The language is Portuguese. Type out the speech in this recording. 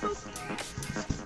Jesus.